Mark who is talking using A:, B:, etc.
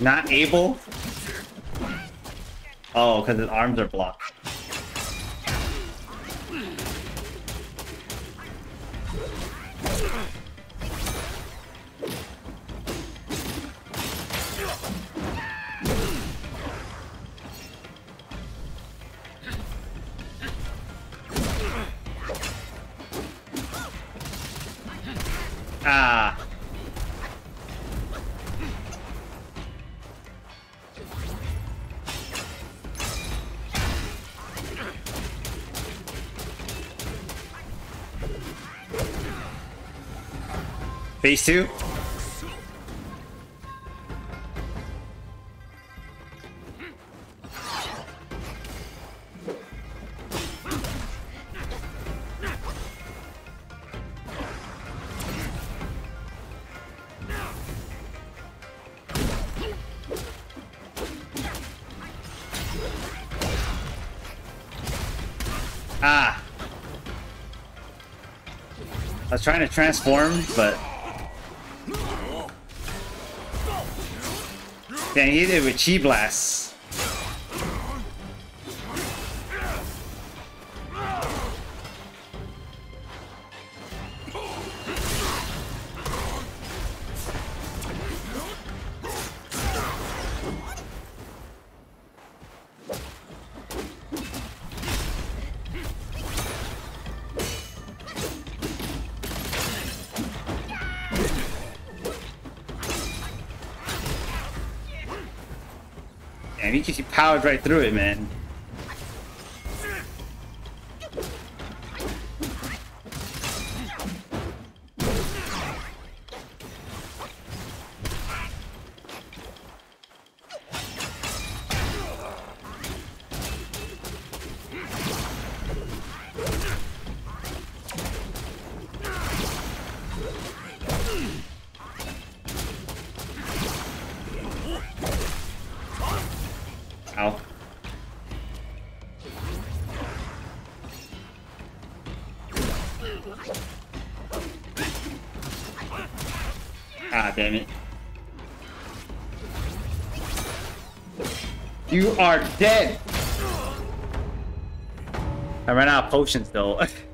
A: Not able? Oh, because his arms are blocked. Ah. Phase two? Ah. I was trying to transform, but... Dang, he did it with Chi Blast. And he just powered right through it, man. Ow. Ah, damn it. You are dead! I ran out of potions though.